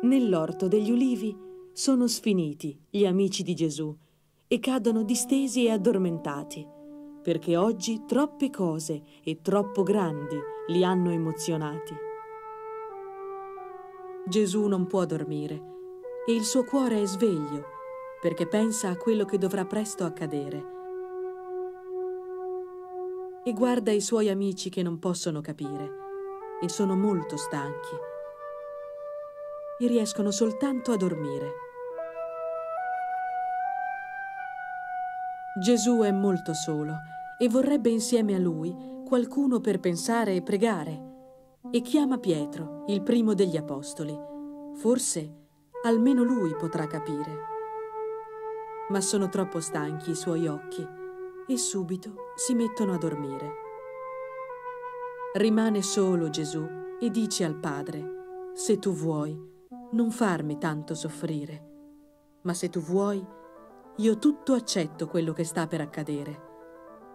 Nell'orto degli ulivi sono sfiniti gli amici di Gesù e cadono distesi e addormentati, perché oggi troppe cose e troppo grandi li hanno emozionati. Gesù non può dormire e il suo cuore è sveglio, perché pensa a quello che dovrà presto accadere. E guarda i suoi amici che non possono capire e sono molto stanchi e riescono soltanto a dormire. Gesù è molto solo e vorrebbe insieme a lui qualcuno per pensare e pregare e chiama Pietro, il primo degli apostoli. Forse almeno lui potrà capire. Ma sono troppo stanchi i suoi occhi e subito si mettono a dormire. Rimane solo Gesù e dice al Padre, se tu vuoi, non farmi tanto soffrire, ma se tu vuoi, io tutto accetto quello che sta per accadere,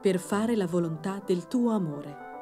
per fare la volontà del tuo amore.